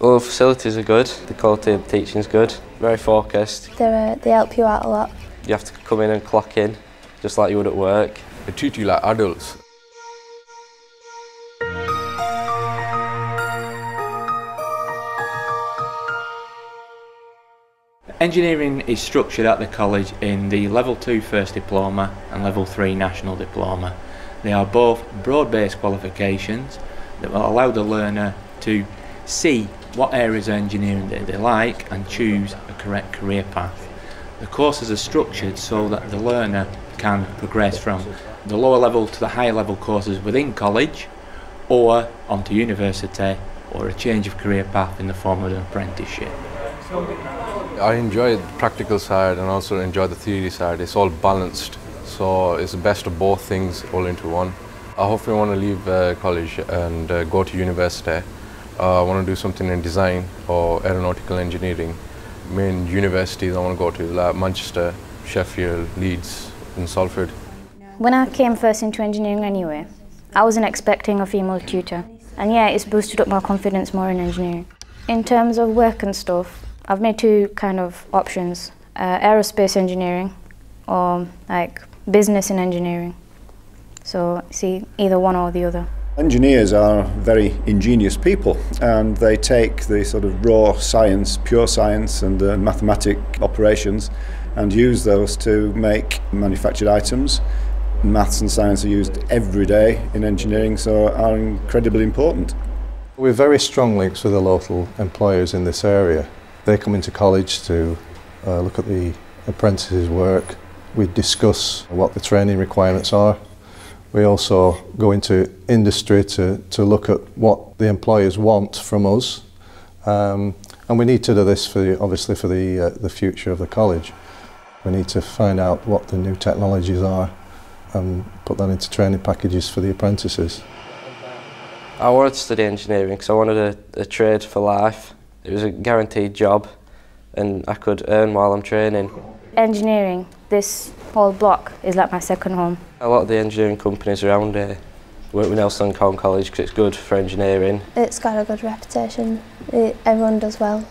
Well, the facilities are good, the quality of the teaching is good, very focused. They're, uh, they help you out a lot. You have to come in and clock in, just like you would at work. They treat you like adults. Engineering is structured at the college in the Level 2 First Diploma and Level 3 National Diploma. They are both broad-based qualifications that will allow the learner to see what areas of engineering that they like and choose a correct career path. The courses are structured so that the learner can progress from the lower level to the higher level courses within college or onto university or a change of career path in the form of an apprenticeship. I enjoy the practical side and also enjoy the theory side. It's all balanced, so it's the best of both things all into one. I hopefully want to leave uh, college and uh, go to university. Uh, I want to do something in design or aeronautical engineering. Main universities I want to go to like Manchester, Sheffield, Leeds and Salford. When I came first into engineering anyway, I wasn't expecting a female tutor. And yeah, it's boosted up my confidence more in engineering. In terms of work and stuff, I've made two kind of options, uh, aerospace engineering or like business and engineering. So see either one or the other. Engineers are very ingenious people and they take the sort of raw science, pure science and uh, mathematic operations and use those to make manufactured items. Maths and science are used every day in engineering so are incredibly important. We're very strong links with the local employers in this area. They come into college to uh, look at the apprentices' work. We discuss what the training requirements are. We also go into industry to, to look at what the employers want from us. Um, and we need to do this for the, obviously for the, uh, the future of the college. We need to find out what the new technologies are and put that into training packages for the apprentices. I wanted to study engineering because I wanted a, a trade for life. It was a guaranteed job and I could earn while I'm training. Engineering, this whole block is like my second home. A lot of the engineering companies around here work with Nelson Cowan College because it's good for engineering. It's got a good reputation. It, everyone does well.